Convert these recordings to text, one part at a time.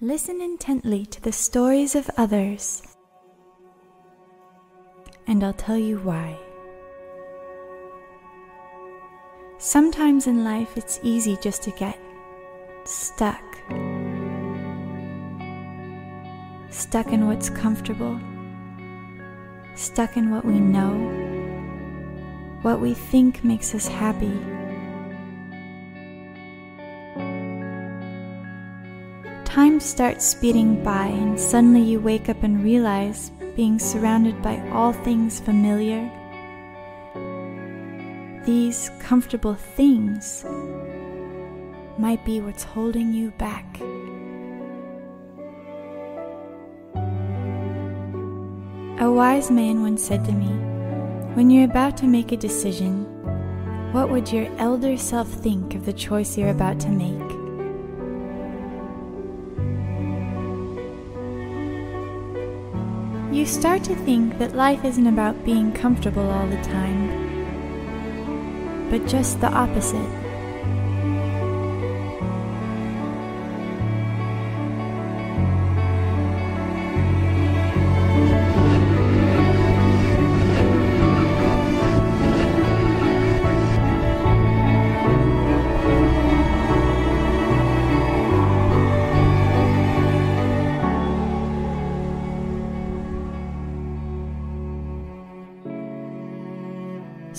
Listen intently to the stories of others, and I'll tell you why. Sometimes in life it's easy just to get stuck. Stuck in what's comfortable, stuck in what we know, what we think makes us happy. Time starts speeding by, and suddenly you wake up and realize being surrounded by all things familiar, these comfortable things might be what's holding you back. A wise man once said to me, When you're about to make a decision, what would your elder self think of the choice you're about to make? You start to think that life isn't about being comfortable all the time, but just the opposite.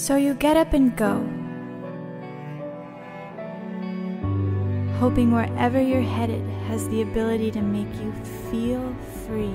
So you get up and go, hoping wherever you're headed has the ability to make you feel free.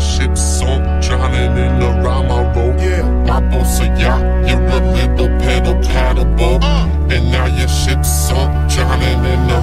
ship sunk, drowning in the Rama road. Yeah, my boat's a yacht, You're a pedal paddle boat. Uh. And now your ship sunk, drowning in the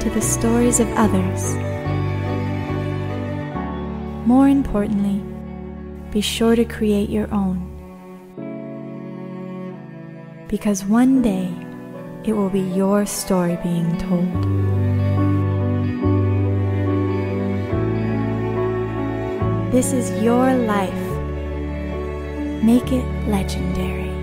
to the stories of others. More importantly, be sure to create your own. Because one day it will be your story being told. This is your life. Make it legendary.